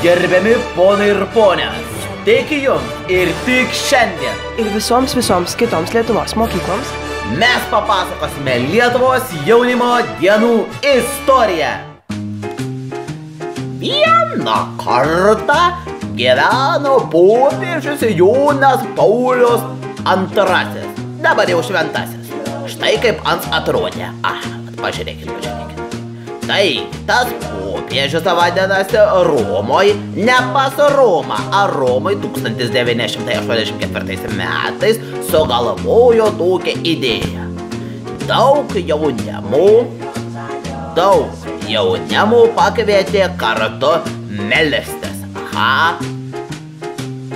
Gerbiami ponai ir ponės, tik jums ir tik šiandien Ir visoms visoms kitoms Lietuvos mokykloms mes papasakosime Lietuvos jaunimo dienų istoriją. Vieną kartą gyveno popiežius Jonas Paulius II. Dabar jau šventasis. Štai kaip ant atrodė. Ah, pažiūrėkit, pažiūrėkit. Tai tas popiežius vadinasi Romoj, ne pas Romą, ar Romoj 1984 metais sugalvojo tokią idėją. Daug jaunimų, daug jaunimų pakvietė kartu melstis. Aha.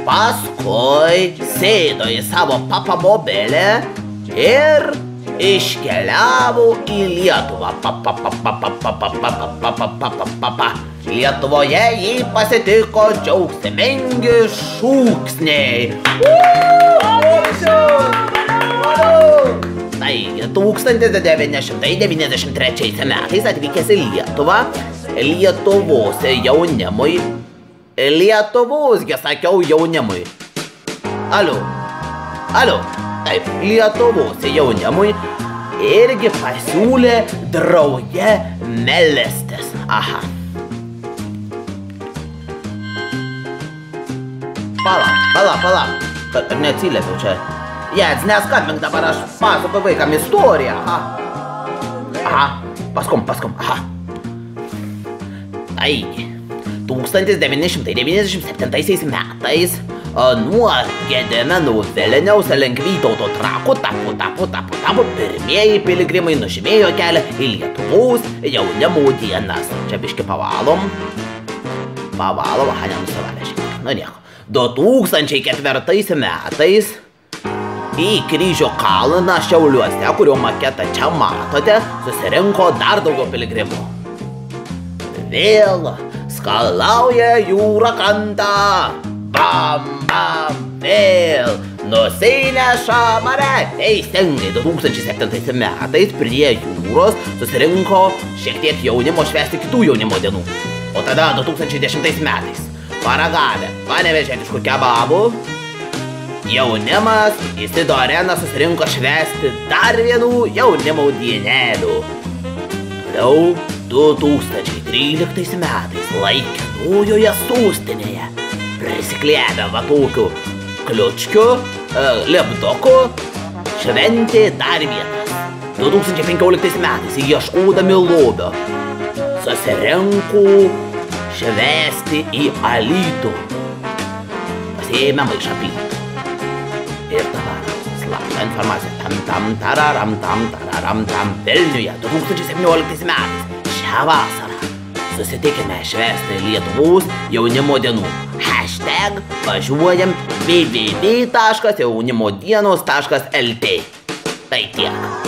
Paskui sėdo į savo papamobilį ir iškeliavo į Lietuvą. Pa, pa, pa, pa, pa, pa, pa, pa, pa, pa, pa, pa, pa, pa, pa. Lietuvoje jį pasitiko džiaugsmingi šūksniai. Taigi, 1993 metais atvykęs į Lietuvą, Lietuvos jaunimui, Lietuvosgi sakiau jaunimui. Alio, alio, taip, Lietuvos jaunimui irgi pasiūlė drauge melstis. Aha. Palauk, palauk. Kad ar neatsiliepiau čia. Jėdz, neskambink dabar, aš pasakoju vaikam istoriją. Aha. Aha, paskom, paskom, aha. Taigi, 1997 metais nuo Gedimino Vilniaus link Vytauto trakų tapo, tapo, tapo, tapo pirmieji piligrimai nužymėjo kelią į Lietuvos jaunimo dienas. Čia biški pavalom. Pavalom, aha, nenusivalė šiek tiek, nu nieko. 2004 metais į kryžio kalną Šiauliuose, kurio maketą čia matote, susirinko dar daugiau piligrimų. Vėl skalauja jūra kantą. Bam, bam, vėl nusineša mane. Teisingai, 2007 metais prie jūros susirinko šiek tiek jaunimo švesti kitų jaunimo dienų. O tada 2010 metais paragavę panevežėtiškų kebabų, jaunimas į Sido areną susirinko švesti dar vienų jaunimo dienelių. Toliau 2013 metais laikinojoje sostinėje prisiklėdę va tokių kliučkių, e, lepdokų, šventė dar vienas. 2015 metais ieškodami lobio susirinko švesti į Alytų. Pasiėmė maišą plytų. Ir dabar slapta informacija. Tam tam tararam tam tararam tam Vilniuje 2017 metais šią vasarą susitikime švesti Lietuvos jaunimo dienų. Hashtag važiuojam www.jaunimodienos.lt Tai tiek.